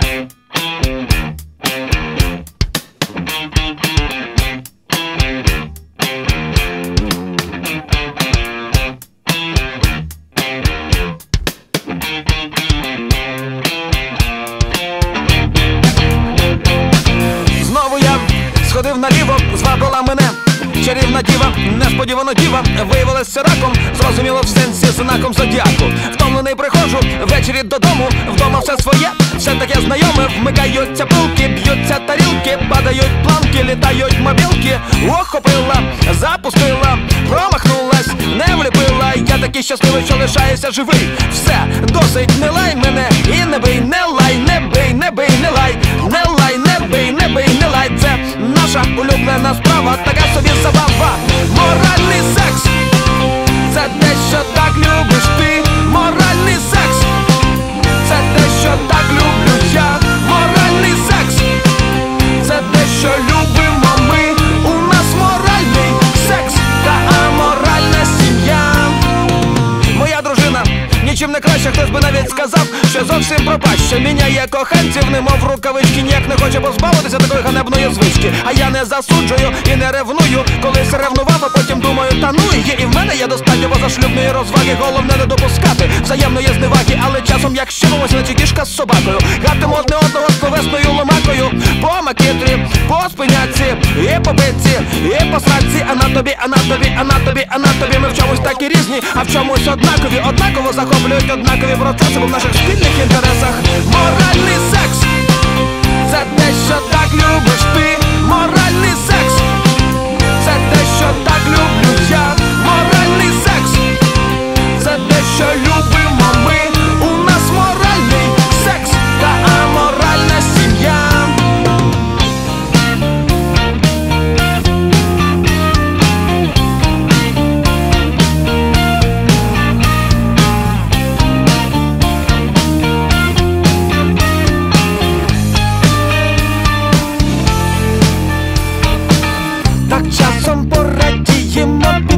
Thank you. Чарівна діва, несподівано діва, виявилася раком, зрозуміло в сенсі знаком зодіаку. Втомлений приходжу ввечері додому, вдома все своє, все таке знайоме, вмикаються пилки, б'ються тарілки, падають планки, літають мобілки, охопила, запустила, промахнулась, не вліпила. Я такий щасливий, що лишаюся живий. Все, досить, не лай мене і не бий, не лай, не бий, краще, хтось би навіть сказав, що зовсім пропаща міняє коханців, немов рукавички, ніяк не хоче позбавитися такої ганебної звички. А я не засуджую і не ревную. Колись ревнував, а потім думаю, та ну є і в мене є достатньо позашлюбної розваги. Головне не допускати взаємної зневаги, але часом як щемимося, наче кішка з собакою. Гатимо одне одного з повесною ломакою. По макітрі, по спиняці, і по битці, і по сраці, а на тобі, а на тобі, а на тобі, а на тобі. Ми в чомусь такі різні, а в чомусь однакові, однаково захоплюють однакові процеси, бо в наших спільних інтересах. Моральний секс, ராட்சசம் பொறட்சியும் அப்பி